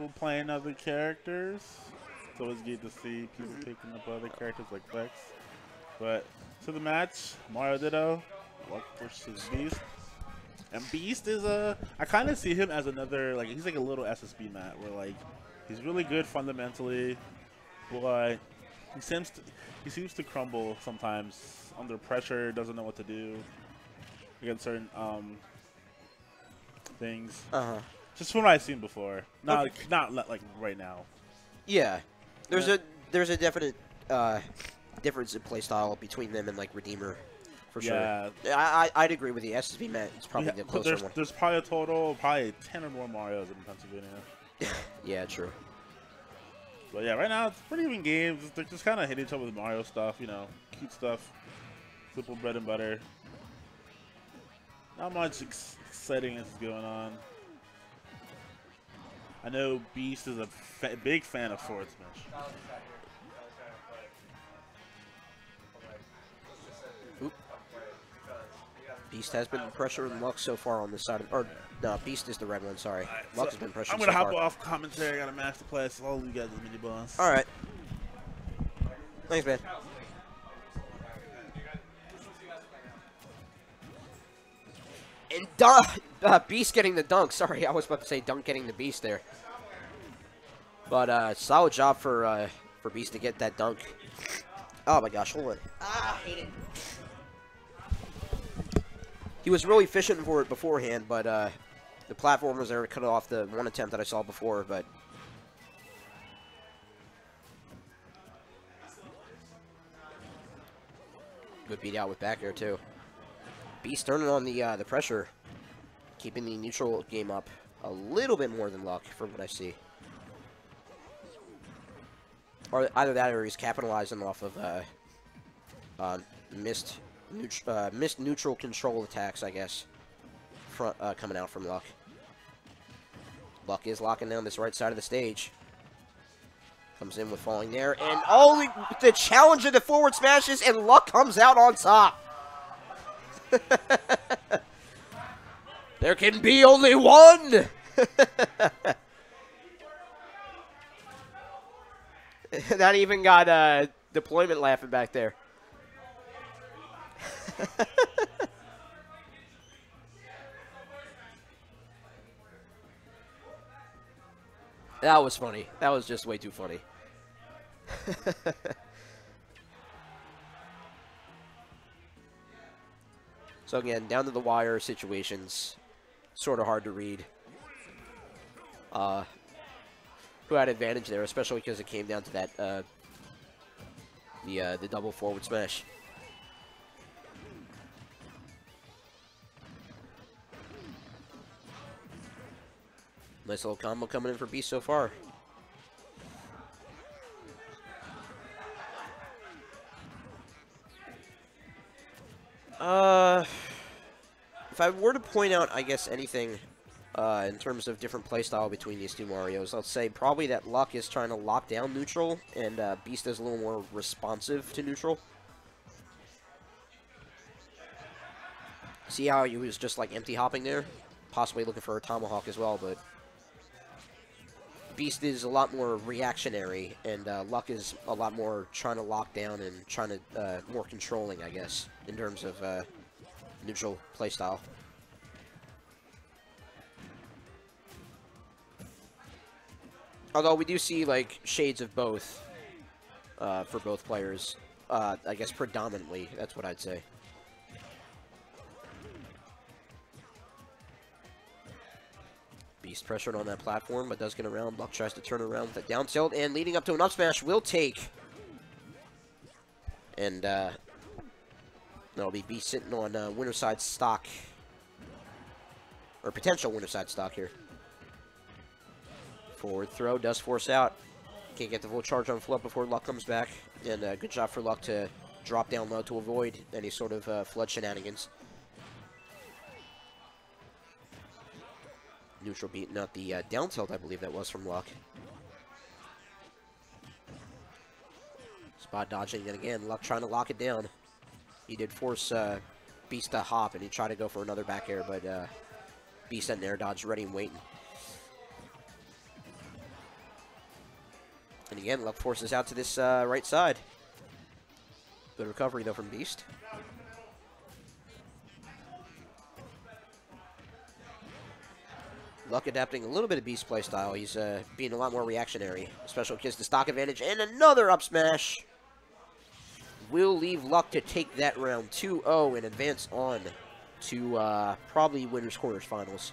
people playing other characters. It's always good to see people picking up other characters like Flex. But to the match, Mario Ditto, versus Beast. And Beast is a, I kind of see him as another, like, he's like a little SSB mat where, like, he's really good fundamentally, but he seems to, he seems to crumble sometimes under pressure, doesn't know what to do against certain um, things. Uh huh. Just from what I've seen before. Not Okay. not like right now. Yeah, there's Yeah. a there's a definite uh, difference in playstyle between them and like Redeemer, for Yeah. sure. I, I I'd agree with you. SSB Met is probably Yeah, the closer there's one. there's probably a total probably ten or more Mario's in Pennsylvania. Yeah, true. But yeah, right now it's pretty even games. They're just kind of hitting each other with Mario stuff, you know, cute stuff, simple bread and butter. Not much ex- exciting is going on. I know Beast is a fa- big fan of Sword Smash. Beast has been pressuring Luck so far on this side of, or no, Beast is the red one. Sorry, Alright, Luck so has been pressuring I'm gonna so hop far. off commentary. I got a play, so I'll you guys the MiniBoss. All right. Thanks, man. And dunk, uh, Beast getting the dunk. Sorry, I was about to say dunk getting the Beast there. But uh, solid job for uh, for Beast to get that dunk. Oh my gosh, hold on. Ah, I hate it. He was really fishing for it beforehand, but uh, the platform was there to cut off the one attempt that I saw before. But good beat out with back air too. Beast turning on the uh, the pressure, keeping the neutral game up a little bit more than Luck from what I see. Or either that, or he's capitalizing off of uh, uh, missed neut- uh, missed neutral control attacks, I guess. Front uh, coming out from Luck. Luck is locking down this right side of the stage. Comes in with falling there, and only the challenge of the forward smashes, and Luck comes out on top. there can be only one. that even got uh, deployment laughing back there. that was funny. That was just way too funny. so again, down to the wire situations, sort of hard to read. Uh, who had advantage there, especially because it came down to that uh, the uh, the double forward smash. Nice little combo coming in for Beast so far. Uh, if I were to point out, I guess anything uh, in terms of different playstyle between these two Mario's, I'll say probably that Luck is trying to lock down neutral, and uh, Beast is a little more responsive to neutral. See how he was just like empty hopping there? Possibly looking for a tomahawk as well, but Beast is a lot more reactionary, and uh, Luck is a lot more trying to lock down and trying to uh, more controlling, I guess, in terms of uh, neutral playstyle. Although we do see like shades of both uh, for both players. Uh, I guess predominantly, that's what I'd say. Beast pressured on that platform, but does get around. Buck tries to turn around with a down tilt, and leading up to an up smash will take. And uh, that'll be Beast sitting on uh, winner side stock. Or potential winner side stock here. Forward throw does force out. Can't get the full charge on Flood before Luck comes back. And uh, good job for Luck to drop down low to avoid any sort of uh, flood shenanigans. Neutral beating out the uh, down tilt, I believe that was from Luck. Spot dodging, and again, Luck trying to lock it down. He did force uh, Beast to hop, and he tried to go for another back air, but uh, Beast an air dodge ready and waiting. And again, Luck forces out to this uh, right side. Good recovery, though, from Beast. Luck adapting a little bit of Beast playstyle. He's uh, being a lot more reactionary. Special kiss to stock advantage, and another up smash. Will leave Luck to take that round 2-0 and advance on to uh, probably winners quarters finals.